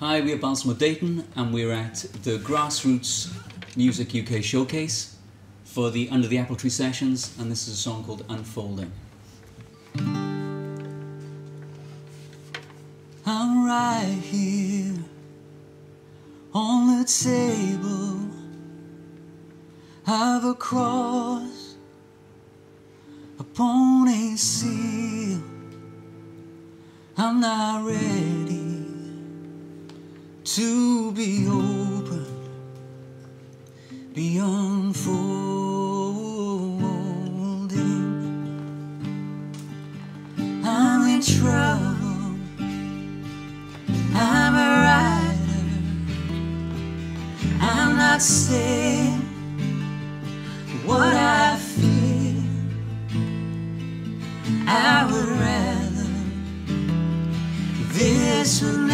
Hi, we're Balsamo Deighton, and we're at the Grassroots Music UK Showcase for the Under the Apple Tree sessions, and this is a song called Unfolding. I'm right here on the table. I've a cross upon a seal. I'm not ready to be open, be unfolding. I'm in trouble. I'm a writer. I'm not saying what I feel. I would rather this would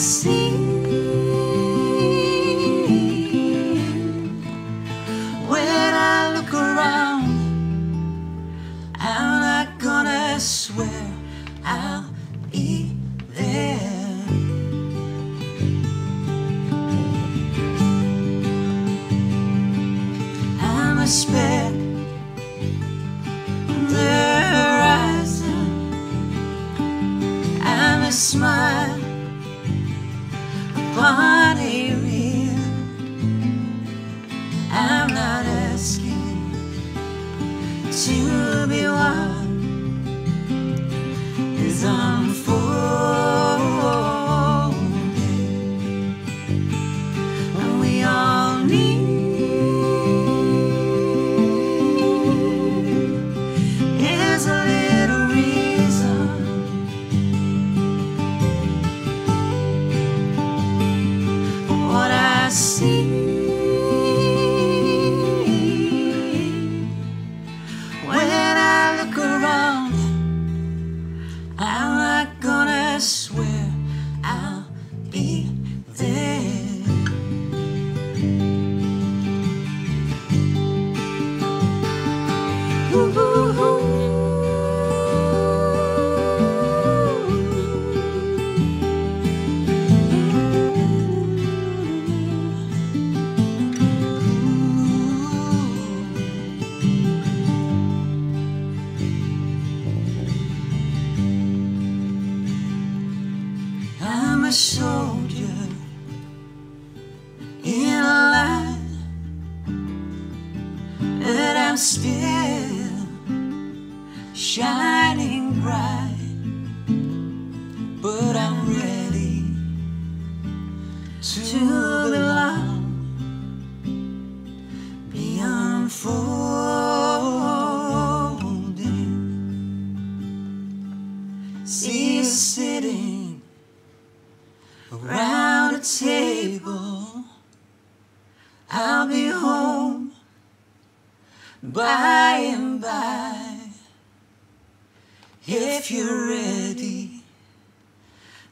see. When I look around, I'm not gonna swear. I'll be there. I'm a a smile reel. I'm not asking to be one a soldier in a line, but I'm still shining bright. But I'm ready to belong, be unfolding. See you sitting around a table. I'll be home by and by. If you're ready,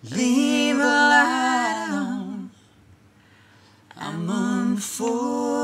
leave a light on. I'm unfolding.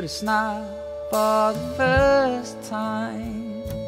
But it's not for the first time.